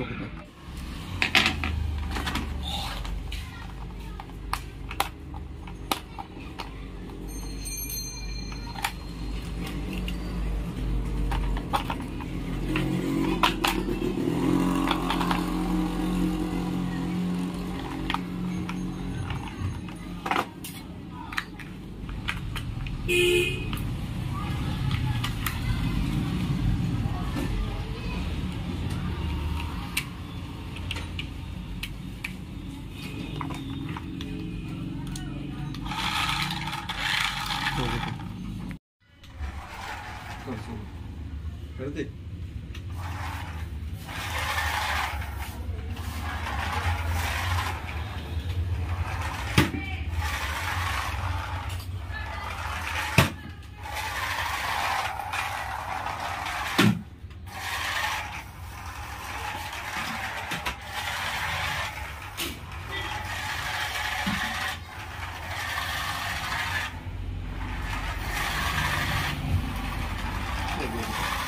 どこで。Beep. 放松，还得。Thank you.